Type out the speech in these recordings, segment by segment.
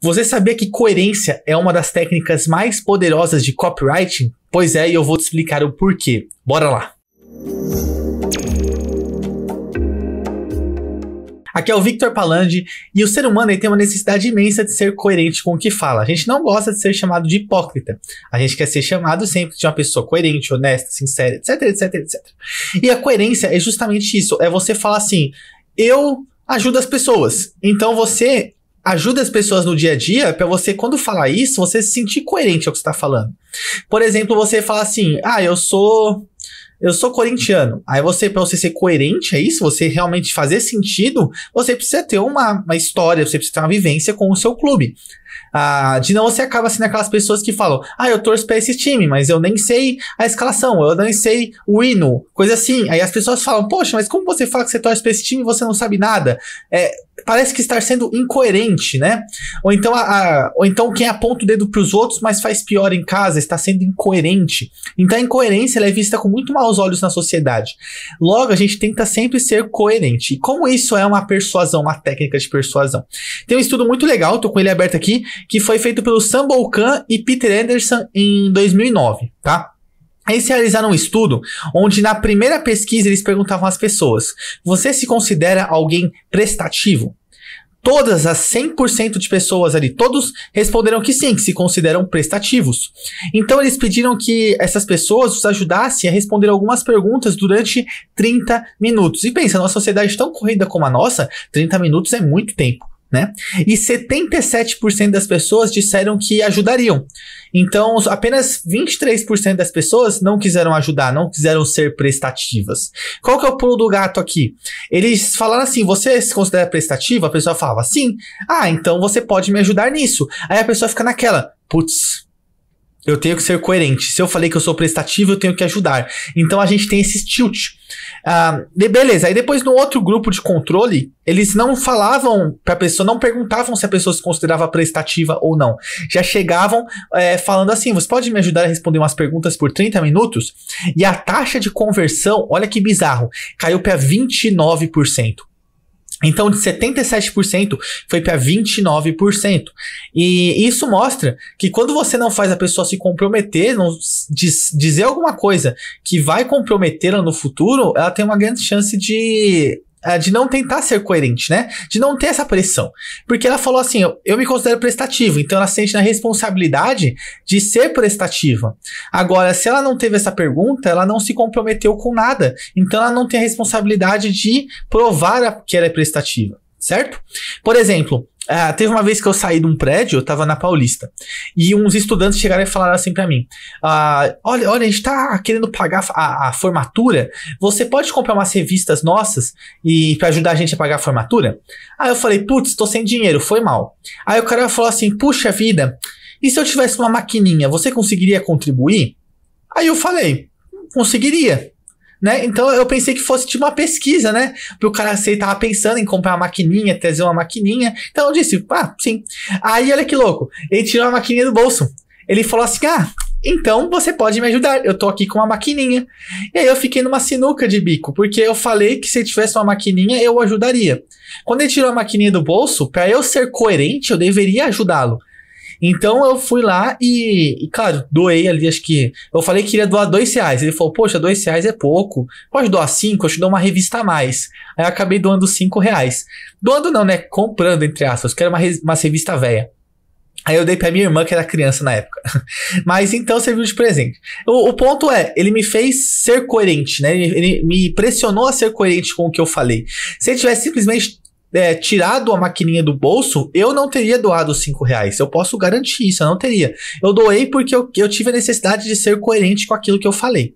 Você sabia que coerência é uma das técnicas mais poderosas de copywriting? Pois é, e eu vou te explicar o porquê. Bora lá! Aqui é o Victor Palandi e o ser humano tem uma necessidade imensa de ser coerente com o que fala. A gente não gosta de ser chamado de hipócrita. A gente quer ser chamado sempre de uma pessoa coerente, honesta, sincera, etc, etc, etc. E a coerência é justamente isso. É você falar assim, eu ajudo as pessoas. Então você ajuda as pessoas no dia a dia para você, quando falar isso, você se sentir coerente ao que você está falando. Por exemplo, você fala assim: ah, eu sou. Eu sou corintiano. Aí você, para você ser coerente, é isso? Você realmente fazer sentido, você precisa ter uma, uma história, você precisa ter uma vivência com o seu clube. Ah, de não você acaba sendo aquelas pessoas que falam, ah, eu torço pra esse time, mas eu nem sei a escalação, eu nem sei o hino, coisa assim. Aí as pessoas falam, poxa, mas como você fala que você torce pra esse time e você não sabe nada? É, parece que estar sendo incoerente, né? Ou então, a, a, ou então quem aponta o dedo pros outros, mas faz pior em casa, está sendo incoerente. Então a incoerência é vista com muito maus olhos na sociedade. Logo, a gente tenta sempre ser coerente. E como isso é uma persuasão, uma técnica de persuasão? Tem um estudo muito legal, tô com ele aberto aqui, que foi feito pelo Sam Bolkan e Peter Anderson em 2009, tá? Eles realizaram um estudo onde na primeira pesquisa eles perguntavam às pessoas: você se considera alguém prestativo? Todas as 100% de pessoas ali, todos responderam que sim, que se consideram prestativos. Então eles pediram que essas pessoas os ajudassem a responder algumas perguntas durante 30 minutos. E pensa, numa sociedade tão corrida como a nossa, 30 minutos é muito tempo né? E 77% das pessoas disseram que ajudariam. Então, apenas 23% das pessoas não quiseram ajudar, não quiseram ser prestativas. Qual que é o pulo do gato aqui? Eles falaram assim: você se considera prestativa? A pessoa falava sim. Ah, então você pode me ajudar nisso. Aí a pessoa fica naquela, putz, eu tenho que ser coerente. Se eu falei que eu sou prestativo, eu tenho que ajudar. Então a gente tem esse tilt. Ah, beleza, aí depois no outro grupo de controle, eles não falavam pra pessoa, não perguntavam se a pessoa se considerava prestativa ou não. Já chegavam é, falando assim: você pode me ajudar a responder umas perguntas por 30 minutos? E a taxa de conversão, olha que bizarro, caiu para 29%. Então, de 77% foi para 29%. E isso mostra que quando você não faz a pessoa se comprometer, não diz, dizer alguma coisa que vai comprometê-la no futuro, ela tem uma grande chance de de não tentar ser coerente, né? De não ter essa pressão. Porque ela falou assim: eu, eu me considero prestativo, então ela sente na responsabilidade de ser prestativa. Agora, se ela não teve essa pergunta, ela não se comprometeu com nada. Então ela não tem a responsabilidade de provar que ela é prestativa certo? Por exemplo, uh, teve uma vez que eu saí de um prédio, eu tava na Paulista, e uns estudantes chegaram e falaram assim para mim: uh, olha, olha, a gente tá querendo pagar a, a, formatura, você pode comprar umas revistas nossas e para ajudar a gente a pagar a formatura? Aí eu falei: putz, tô sem dinheiro, foi mal. Aí o cara falou assim: puxa vida, e se eu tivesse uma maquininha, você conseguiria contribuir? Aí eu falei: conseguiria né? Então eu pensei que fosse tipo uma pesquisa, né? Pro cara você tava pensando em comprar uma maquininha, trazer uma maquininha. Então eu disse, ah, sim. Aí olha que louco. Ele tirou a maquininha do bolso. Ele falou assim: ah, então você pode me ajudar. Eu tô aqui com uma maquininha. E aí eu fiquei numa sinuca de bico, porque eu falei que se tivesse uma maquininha, eu ajudaria. Quando ele tirou a maquininha do bolso, para eu ser coerente, eu deveria ajudá-lo. Então eu fui lá e, e, claro, doei ali, acho que. Eu falei que iria doar dois reais. Ele falou, poxa, dois reais é pouco. Pode doar cinco, eu te dou uma revista a mais. Aí eu acabei doando cinco reais. Doando não, né? Comprando, entre aspas, que era uma, uma revista velha. Aí eu dei pra minha irmã, que era criança na época. Mas então serviu de presente. O, o, ponto é, ele me fez ser coerente, né? Ele, ele, me pressionou a ser coerente com o que eu falei. Se ele tivesse simplesmente é, tirado a maquininha do bolso, eu não teria doado os 5 reais. Eu posso garantir isso, eu não teria. Eu doei porque eu, eu tive a necessidade de ser coerente com aquilo que eu falei.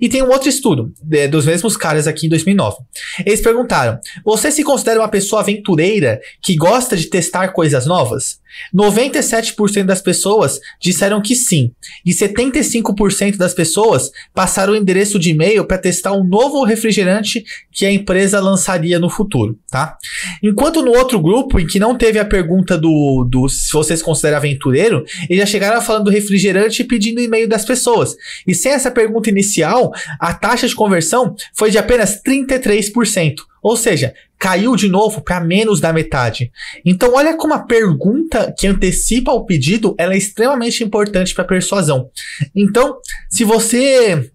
E tem um outro estudo é, dos mesmos caras aqui em 2009. Eles perguntaram: Você se considera uma pessoa aventureira que gosta de testar coisas novas? 97% das pessoas disseram que sim, e 75% das pessoas passaram o endereço de e-mail para testar um novo refrigerante que a empresa lançaria no futuro, tá? Enquanto no outro grupo, em que não teve a pergunta do, do se você se considera aventureiro, eles já chegaram falando do refrigerante e pedindo e-mail das pessoas. E sem essa pergunta inicial, a taxa de conversão foi de apenas 33%. Ou seja, caiu de novo para menos da metade. Então, olha como a pergunta que antecipa o pedido ela é extremamente importante para persuasão. Então, se você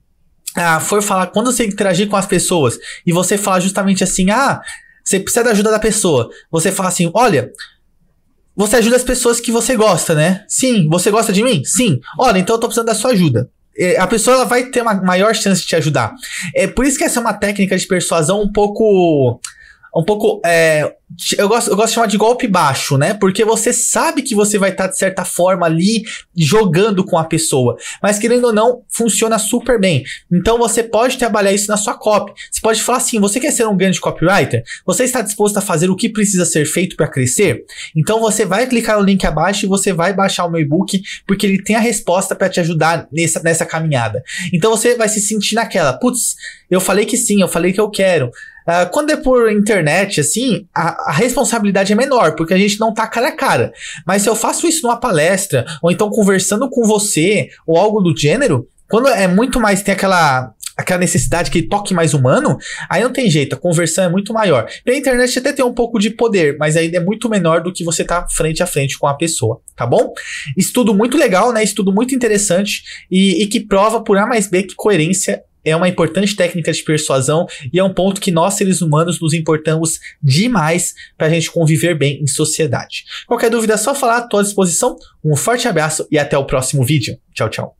ah, for falar, quando você interagir com as pessoas e você falar justamente assim, ah, você precisa da ajuda da pessoa, você fala assim, olha, você ajuda as pessoas que você gosta, né? Sim. Você gosta de mim? Sim. Olha, então eu tô precisando da sua ajuda. É, a pessoa ela vai ter uma maior chance de te ajudar. É por isso que essa é uma técnica de persuasão um pouco um pouco. É, eu, gosto, eu gosto de chamar de golpe baixo, né? Porque você sabe que você vai estar, de certa forma, ali jogando com a pessoa. Mas querendo ou não, funciona super bem. Então você pode trabalhar isso na sua copy. Você pode falar assim: você quer ser um grande copywriter? Você está disposto a fazer o que precisa ser feito para crescer? Então você vai clicar no link abaixo e você vai baixar o meu e-book, porque ele tem a resposta para te ajudar nessa, nessa caminhada. Então você vai se sentir naquela, putz, eu falei que sim, eu falei que eu quero. Uh, quando é por internet, assim, a, a, responsabilidade é menor, porque a gente não tá cara a cara. Mas se eu faço isso numa palestra, ou então conversando com você, ou algo do gênero, quando é muito mais, tem aquela aquela necessidade que toque mais humano, aí não tem jeito, a conversão é muito maior. E a internet até tem um pouco de poder, mas ainda é muito menor do que você tá frente a frente com a pessoa, tá bom? Estudo muito legal, né? Estudo muito interessante e, e que prova por A mais B que coerência é uma importante técnica de persuasão e é um ponto que nós, seres humanos, nos importamos demais para a gente conviver bem em sociedade. Qualquer dúvida é só falar, à disposição. Um forte abraço e até o próximo vídeo. Tchau, tchau.